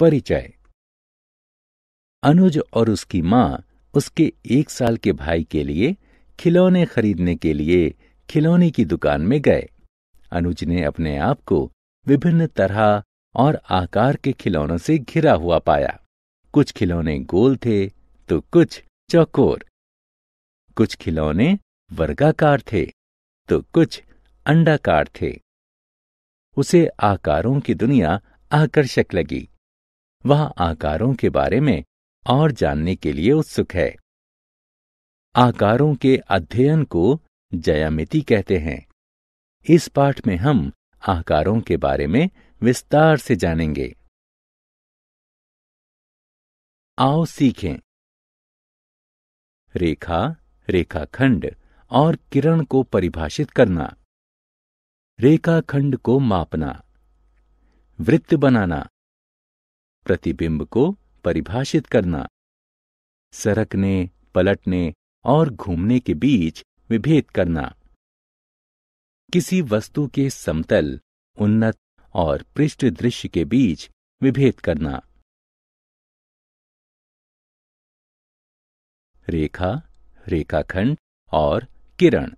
परिचय। अनुज और उसकी माँ उसके एक साल के भाई के लिए खिलौने खरीदने के लिए खिलौने की दुकान में गए। अनुज ने अपने आप को विभिन्न तरह और आकार के खिलौनों से घिरा हुआ पाया। कुछ खिलौने गोल थे तो कुछ चौकोर। कुछ खिलौने वर्गाकार थे तो कुछ अंडाकार थे। उसे आकारों की दुनिया आकर्षक लगी। वह आकारों के बारे में और जानने के लिए उत्सुक है। आकारों के अध्ययन को जयामिति कहते हैं। इस पाठ में हम आकारों के बारे में विस्तार से जानेंगे। आओ सीखें। रेखा, रेखाखंड और किरण को परिभाषित करना। रेखाखंड को मापना। वृत्त बनाना। प्रतिबिंब को परिभाषित करना। सरकने, पलटने और घूमने के बीच विभेद करना। किसी वस्तु के समतल, उन्नत और पृष्ठ दृश्य के बीच विभेद करना। रेखा, रेखाखंड और किरण।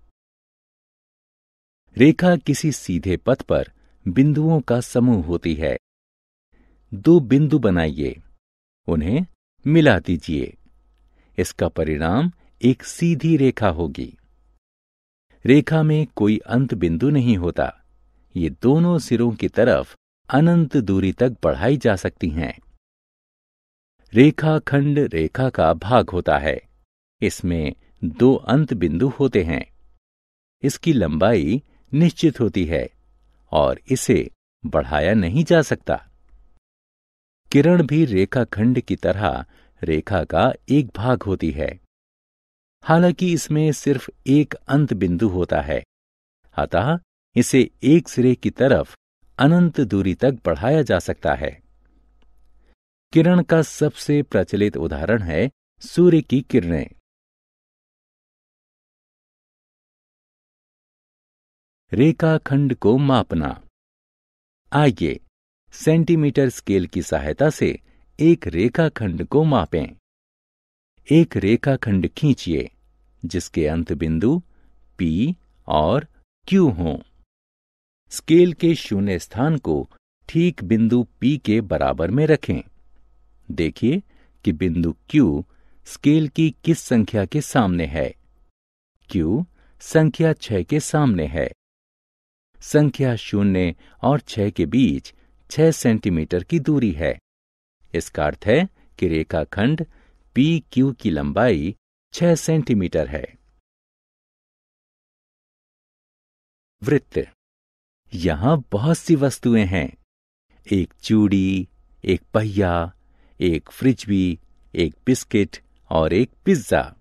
रेखा किसी सीधे पथ पर बिंदुओं का समूह होती है। दो बिंदु बनाइए। उन्हें मिला दीजिए। इसका परिणाम एक सीधी रेखा होगी। रेखा में कोई अंत बिंदु नहीं होता। ये दोनों सिरों की तरफ़ अनंत दूरी तक बढ़ाई जा सकती हैं। रेखाखंड रेखा का भाग होता है। इसमें दो अंत बिंदु होते हैं। इसकी लंबाई निश्चित होती है और इसे बढ़ाया नहीं जा सकता। किरण भी रेखाखंड की तरह रेखा का एक भाग होती है। हालाँकि इसमें सिर्फ़ एक अंत बिंदु होता है। अतः इसे एक सिरे की तरफ़ अनंत दूरी तक बढ़ाया जा सकता है। किरण का सबसे प्रचलित उदाहरण है सूर्य की किरणें। रेखाखंड को मापना। आइए सेंटीमीटर स्केल की सहायता से एक रेखाखंड को मापें। एक रेखाखंड खींचिए, जिसके अंत बिंदु P और Q हों। स्केल के शून्य स्थान को ठीक बिंदु P के बराबर में रखें। देखिए कि बिंदु Q स्केल की किस संख्या के सामने है। Q संख्या छह के सामने है। संख्या शून्य और छह के बीच छह सेंटीमीटर की दूरी है। इसका अर्थ है कि रेखाखंड पी क्यू की लंबाई छह सेंटीमीटर है। वृत्त। यहाँ बहुत सी वस्तुएँ हैं। एक चूड़ी, एक पहिया, एक फ्रिज भी एक बिस्किट और एक पिज्जा।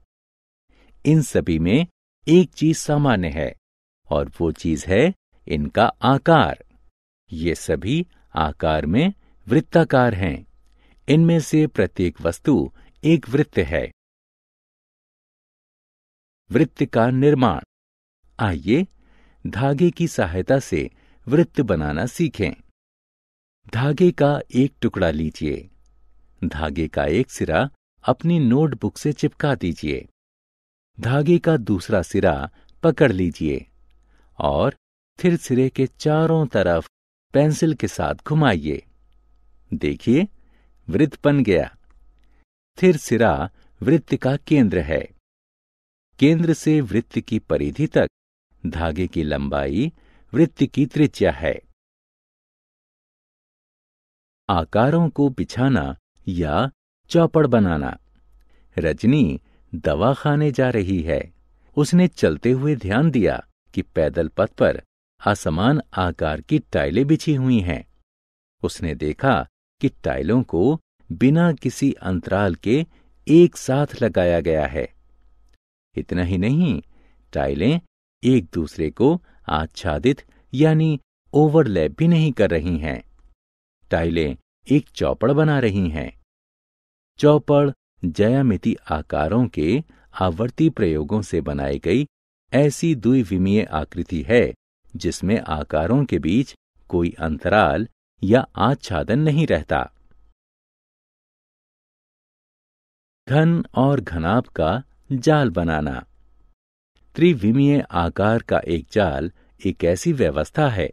इन सभी में एक चीज़ सामान्य है और वो चीज़ है इनका आकार। ये सभी आकार में वृत्ताकार हैं। इनमें से प्रत्येक वस्तु एक वृत्त है। वृत्त का निर्माण। आइए धागे की सहायता से वृत्त बनाना सीखें। धागे का एक टुकड़ा लीजिए। धागे का एक सिरा अपनी नोटबुक से चिपका दीजिए। धागे का दूसरा सिरा पकड़ लीजिए और फिर सिरे के चारों तरफ़ पेंसिल के साथ घुमाइए। देखिए, वृत्त बन गया। स्थिर सिरा वृत्त का केंद्र है। केंद्र से वृत्त की परिधि तक, धागे की लंबाई वृत्त की त्रिज्या है। आकारों को बिछाना या चौपड़ बनाना। रजनी दवा खाने जा रही है। उसने चलते हुए ध्यान दिया कि पैदल पथ पर असमान आकार की टाइलें बिछी हुई हैं। उसने देखा कि टाइलों को बिना किसी अंतराल के एक साथ लगाया गया है। इतना ही नहीं, टाइलें एक दूसरे को आच्छादित यानी ओवरलैप भी नहीं कर रही हैं। टाइलें एक चौपड़ बना रही हैं। चौपड़ जयामिति आकारों के आवर्ती प्रयोगों से बनाई गई ऐसी द्विविमीय आकृति है जिसमें आकारों के बीच कोई अंतराल या आच्छादन नहीं रहता। घन और घनाप का जाल बनाना। त्रिविमीय आकार का एक जाल एक ऐसी व्यवस्था है,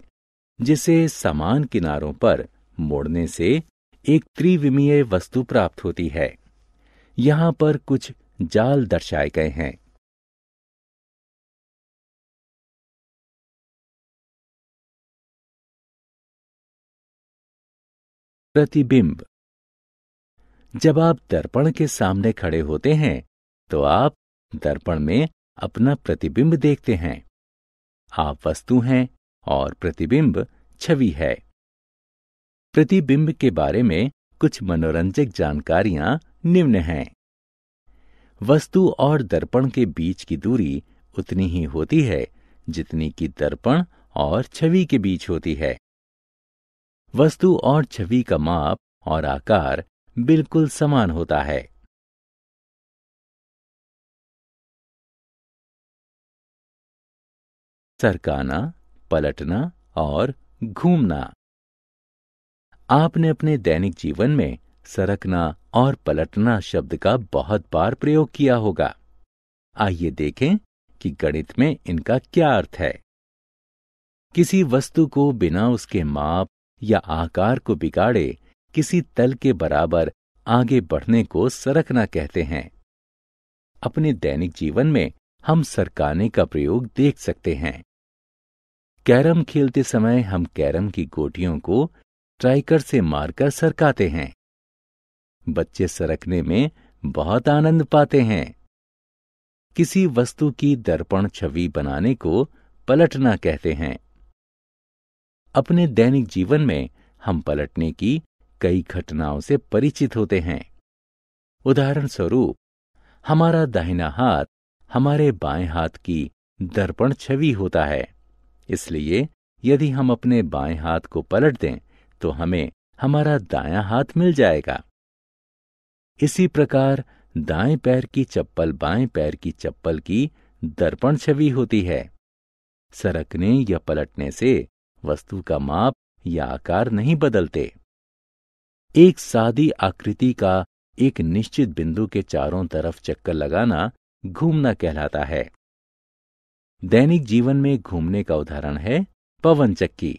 जिसे समान किनारों पर मोड़ने से एक त्रिविमीय वस्तु प्राप्त होती है। यहाँ पर कुछ जाल दर्शाए गए हैं। प्रतिबिंब। जब आप दर्पण के सामने खड़े होते हैं तो आप दर्पण में अपना प्रतिबिंब देखते हैं। आप वस्तु हैं और प्रतिबिंब छवि है। प्रतिबिंब के बारे में कुछ मनोरंजक जानकारियाँ निम्न हैं। वस्तु और दर्पण के बीच की दूरी उतनी ही होती है, जितनी कि दर्पण और छवि के बीच होती है। वस्तु और छवि का माप और आकार बिल्कुल समान होता है। सरकाना, पलटना और घूमना। आपने अपने दैनिक जीवन में सरकना और पलटना शब्द का बहुत बार प्रयोग किया होगा। आइए देखें कि गणित में इनका क्या अर्थ है। किसी वस्तु को बिना उसके माप या आकार को बिगाड़े किसी तल के बराबर आगे बढ़ने को सरकना कहते हैं। अपने दैनिक जीवन में हम सरकाने का प्रयोग देख सकते हैं। कैरम खेलते समय हम कैरम की गोटियों को ट्राइकर से मारकर सरकाते हैं। बच्चे सरकने में बहुत आनंद पाते हैं। किसी वस्तु की दर्पण छवि बनाने को पलटना कहते हैं। अपने दैनिक जीवन में हम पलटने की कई घटनाओं से परिचित होते हैं। उदाहरण स्वरूप हमारा दाहिना हाथ हमारे बाएँ हाथ की दर्पण छवि होता है। इसलिए यदि हम अपने बाएँ हाथ को पलट दें तो हमें हमारा दायां हाथ मिल जाएगा। इसी प्रकार दाएँ पैर की चप्पल बाएँ पैर की चप्पल की दर्पण छवि होती है। सरकने या पलटने से वस्तु का माप या आकार नहीं बदलते। एक सादी आकृति का एक निश्चित बिंदु के चारों तरफ़ चक्कर लगाना घूमना कहलाता है। दैनिक जीवन में घूमने का उदाहरण है पवन चक्की।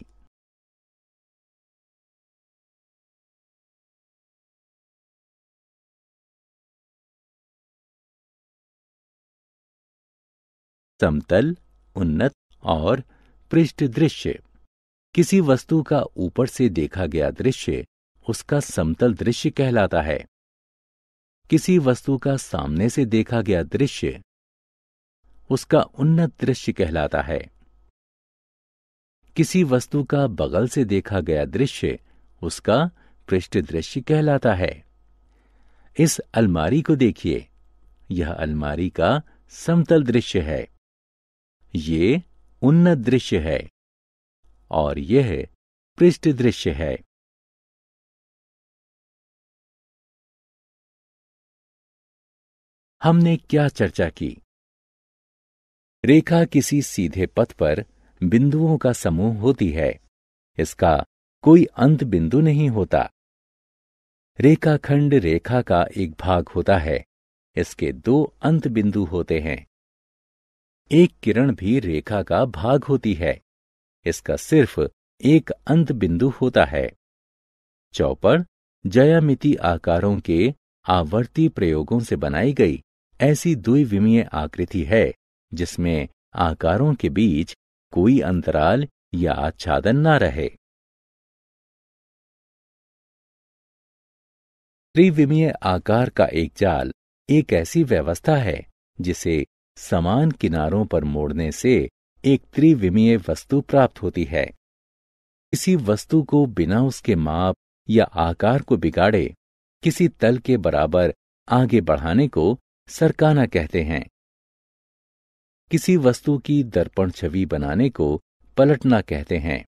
समतल, उन्नत और पृष्ठ दृश्य किसी वस्तु का ऊपर से देखा गया दृश्य उसका समतल दृश्य कहलाता है। किसी वस्तु का सामने से देखा गया दृश्य उसका उन्नत दृश्य कहलाता है। किसी वस्तु का बगल से देखा गया दृश्य उसका पृष्ठ दृश्य कहलाता है। इस अलमारी को देखिए, यह अलमारी का समतल दृश्य है। ये उन्नत दृश्य है। और यह पृष्ठ दृश्य है। हमने क्या चर्चा की? रेखा किसी सीधे पथ पर बिंदुओं का समूह होती है। इसका कोई अंत बिंदु नहीं होता। रेखाखंड रेखा का एक भाग होता है। इसके दो अंत बिंदु होते हैं। एक किरण भी रेखा का भाग होती है। इसका सिर्फ़ एक अंत बिंदु होता है। चौपड़ जयामिति आकारों के आवर्ती प्रयोगों से बनाई गई ऐसी द्विविमीय आकृति है, जिसमें आकारों के बीच कोई अंतराल या आच्छादन न रहे। त्रिविमीय आकार का एक जाल एक ऐसी व्यवस्था है, जिसे समान किनारों पर मोड़ने से एक त्रिविमीय वस्तु प्राप्त होती है। किसी वस्तु को बिना उसके माप या आकार को बिगाड़े, किसी तल के बराबर आगे बढ़ाने को सरकाना कहते हैं। किसी वस्तु की दर्पण छवि बनाने को पलटना कहते हैं।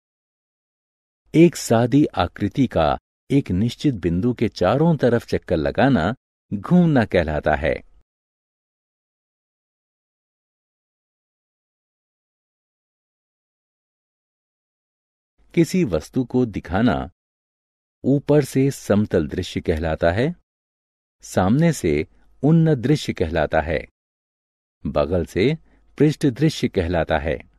एक सादी आकृति का एक निश्चित बिंदु के चारों तरफ़ चक्कर लगाना घूमना कहलाता है। किसी वस्तु को दिखाना ऊपर से समतल दृश्य कहलाता है, सामने से उन्न दृश्य कहलाता है, बगल से पृष्ठ दृश्य कहलाता है।